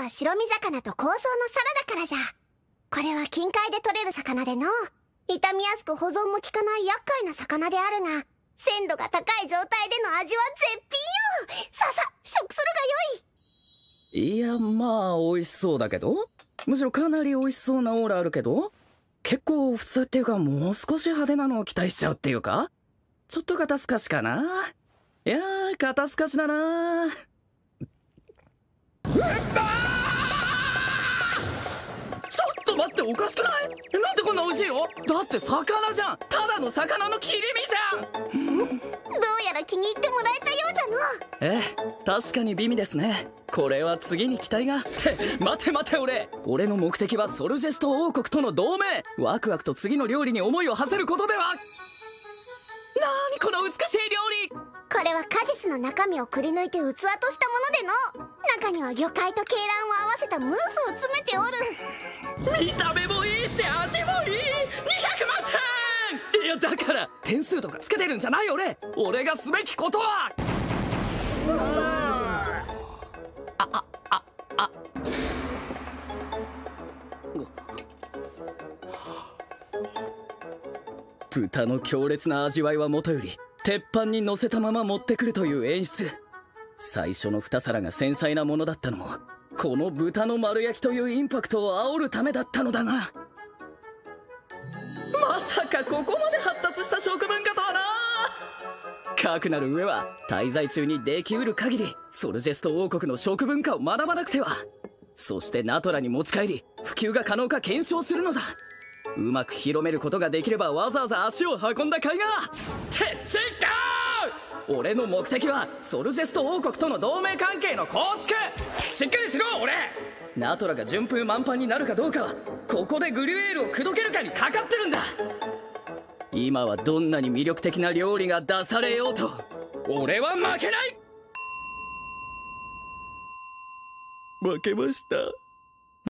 は白身魚と香草のサラダからじゃ。これは近海で取れる魚での。傷みやすく保存も効かない厄介な魚であるが鮮度が高い状態での味は絶品よ。ささ食するがよい。いやまあ美味しそうだけど。むしろかなり美味しそうなオーラあるけど。結構普通っていうかもう少し派手なのを期待しちゃうっていうか。ちょっと肩透かしかな。いやー肩透かしだなちっておかしくない？なんでこんな美味しいの？だって魚じゃん。ただの魚の切り身じゃん。どうやら気に入ってもらえたようじゃの。ええ確かに美味ですね。これは次に期待が。って待て待て俺。俺の目的はソルジェスト王国との同盟。ワクワクと次の料理に思いを馳せることでは。なにこの美しい料理。これは果実の中身をくり抜いて器としたものでの。中には魚介と鶏卵を合わせたムースを詰めておる見た目もいいし味もいい。200万点。いやだから点数とかつけてるんじゃない俺。俺がすべきことは。あああ。あ。豚の強烈な味わいはもとより鉄板に乗せたまま持ってくるという演出最初の2皿が繊細なものだったのもこの豚の丸焼きというインパクトを煽るためだったのだなまさかここまで発達した食文化とはな。かくなる上は滞在中にできうる限りソルジェスト王国の食文化を学ばなくては。そしてナトラに持ち帰り普及が可能か検証するのだ。うまく広めることができればわざわざ足を運んだ甲斐がてちか俺の目的はソルジェスト王国との同盟関係の構築。しっかりしろ俺。ナトラが順風満帆になるかどうかはここでグリュエールを口説けるかにかかってるんだ。今はどんなに魅力的な料理が出されようと俺は負けない。負けました。